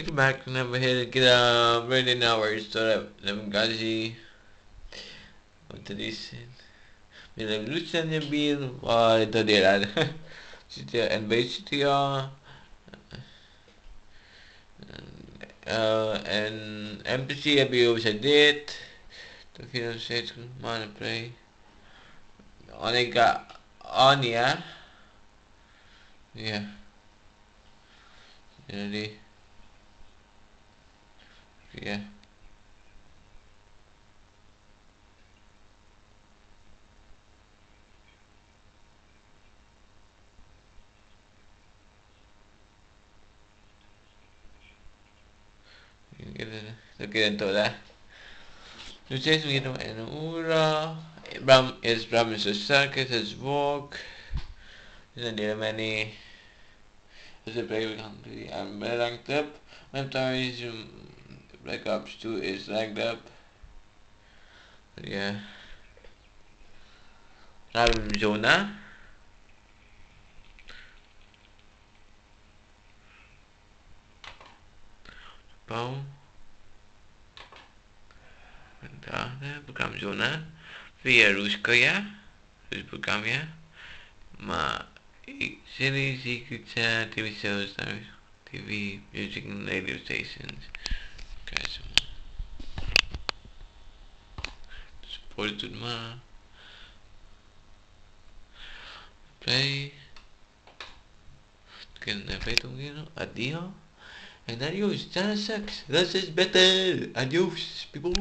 Welcome back, never hit get a ready now where you start up Gazi Utilisin Bila lucuan niya bil Wah itu dia lah Setiap NBC dia uh, and MPC abi bisa date to film set mana play. Onega on ya yeah. Jadi Yeah. Looking into that. Luces vino en ura. Bram is Bram is a circus, his walk. Then there are many as a brave country. I'm um, ranked up. My time is um, Black Ops 2 is ranked up. But yeah. Ram Jonah. Bom. Da, program Jonah. Via Ruskaya. Dus program ja. Maar series, secrets, TV shows, TV, music and radio stations. Guys, support tudo uma play. Can I play tomorrow? Adios. And adios. Channel sucks. This is better. Adios, people.